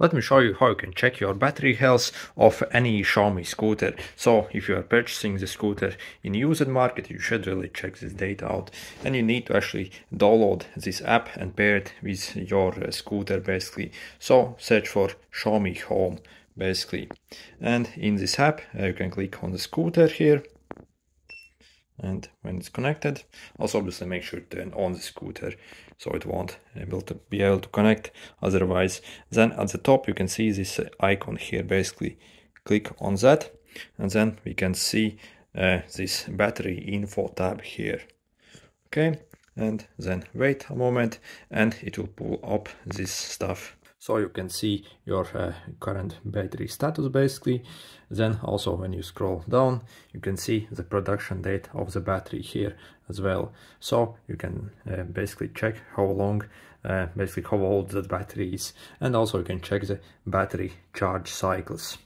Let me show you how you can check your battery health of any Xiaomi scooter. So if you are purchasing the scooter in used market, you should really check this data out. And you need to actually download this app and pair it with your uh, scooter basically. So search for Xiaomi Home basically. And in this app, uh, you can click on the scooter here and when it's connected also obviously make sure to turn on the scooter so it won't able to be able to connect. Otherwise then at the top you can see this icon here. Basically click on that and then we can see uh, this battery info tab here. Okay? And then wait a moment and it will pull up this stuff so you can see your uh, current battery status basically. Then also when you scroll down you can see the production date of the battery here as well. So you can uh, basically check how long uh, basically how old that battery is. And also you can check the battery charge cycles.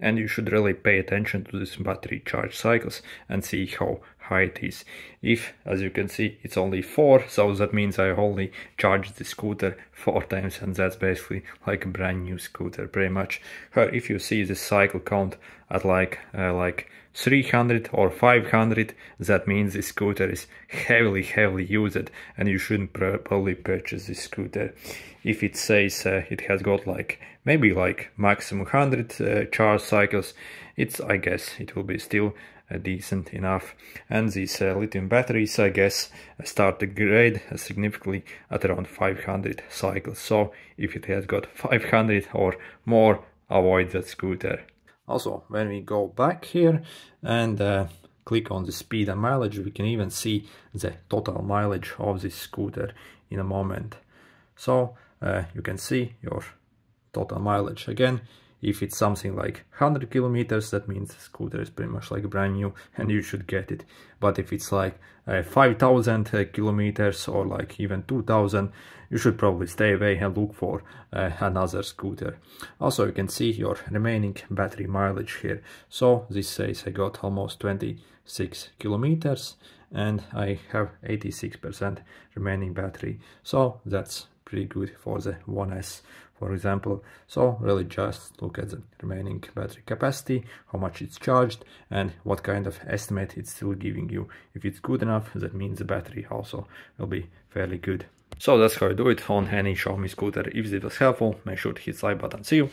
And you should really pay attention to this battery charge cycles and see how high it is. If, as you can see, it's only 4, so that means I only charged the scooter 4 times and that's basically like a brand new scooter pretty much. If you see the cycle count at like uh, like 300 or 500 that means the scooter is heavily heavily used and you shouldn't probably purchase this scooter if it says uh, it has got like maybe like maximum 100 uh, charge cycles it's i guess it will be still decent enough and these lithium batteries i guess start to degrade significantly at around 500 cycles. So if it has got 500 or more avoid that scooter. Also, when we go back here and uh, click on the speed and mileage, we can even see the total mileage of this scooter in a moment. So uh, you can see your total mileage. Again if it's something like 100 kilometers, that means the scooter is pretty much like brand new and you should get it. But if it's like uh, 5000 uh, kilometers or like even 2000, you should probably stay away and look for uh, another scooter. Also, you can see your remaining battery mileage here. So this says I got almost 26 kilometers and I have 86% remaining battery. So that's pretty good for the 1S for example. So really just look at the remaining battery capacity how much it's charged and what kind of estimate it's still giving you. If it's good enough that means the battery also will be fairly good. So that's how I do it on any Xiaomi scooter. If this was helpful make sure to hit the like button. See you